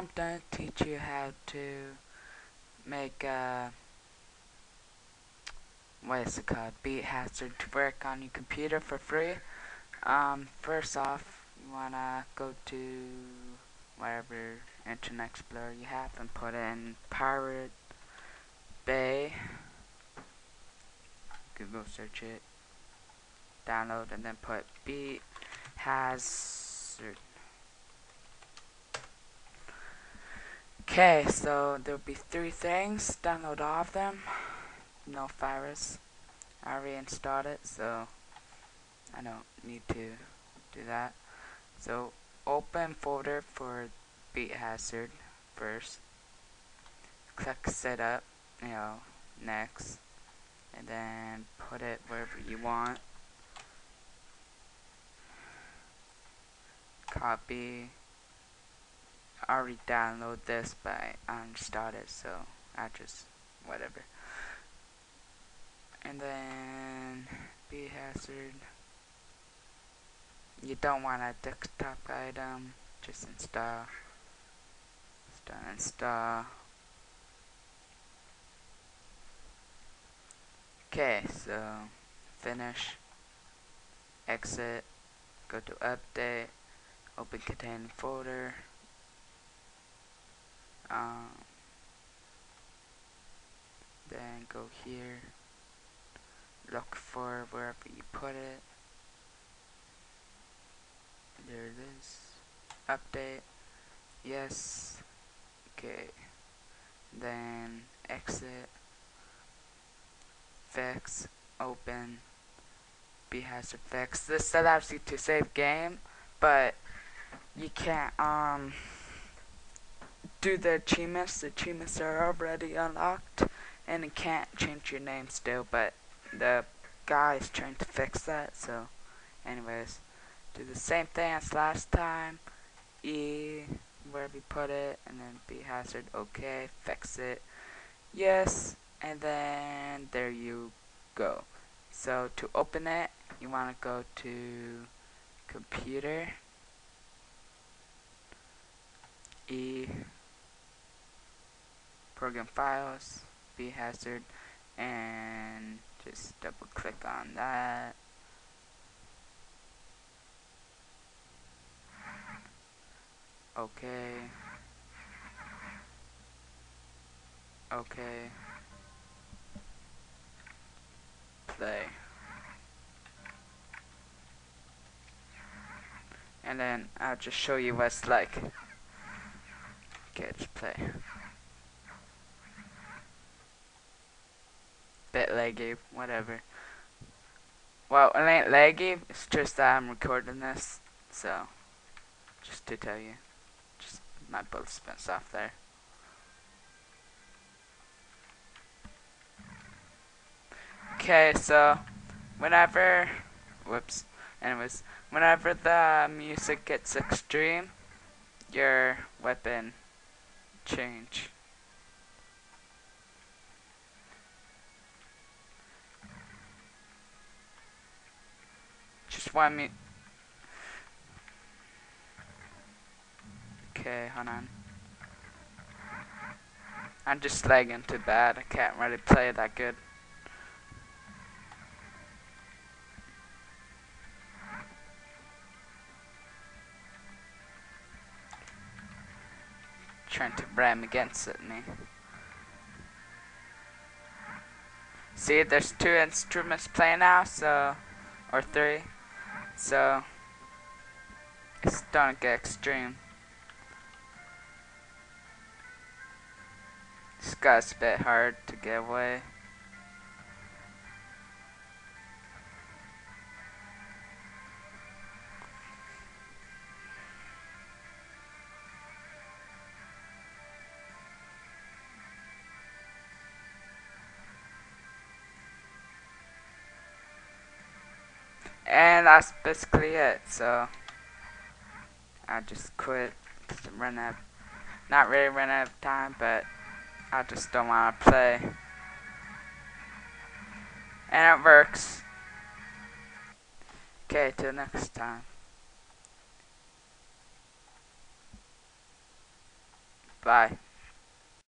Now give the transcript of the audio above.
I'm gonna teach you how to make a what is it called? Beat hazard to work on your computer for free. Um first off you wanna go to whatever internet explorer you have and put in pirate bay. Google search it download and then put beat hazard Okay, so there'll be three things. Download all of them. No virus. I reinstalled it, so I don't need to do that. So open folder for Beat Hazard first. Click setup, you know, next, and then put it wherever you want. Copy already download this, but I it, so I just whatever. And then Beat Hazard. You don't want a desktop item, just install. Install, install. Okay, so finish, exit, go to update, open containing folder um, then go here. Look for wherever you put it. There it is. Update. Yes. Okay. Then exit. Fix. Open. Beat Hazard fix. This allows you to save game but you can't um do the achievements. The achievements are already unlocked, and you can't change your name still, but the guy is trying to fix that, so anyways, do the same thing as last time, E, wherever you put it, and then B Hazard, okay, fix it, yes, and then there you go. So to open it, you want to go to computer, E, program files, Beat Hazard, and just double click on that. Okay. Okay. Play. And then I'll just show you what's like. Okay, let's play. Bit laggy, whatever. Well, it ain't laggy, it's just that I'm recording this, so, just to tell you, just my boat spins off there. Okay, so, whenever, whoops, anyways, whenever the music gets extreme, your weapon change. One minute. Okay, hold on. I'm just lagging too bad. I can't really play that good. Trying to ram against it me. See, there's two instruments playing now, so, or three. So, it's starting to get extreme. This guy's a bit hard to get away. And that's basically it, so I just quit I'm out, not really running out of time, but I just don't want to play. And it works. Okay, till next. time. Bye.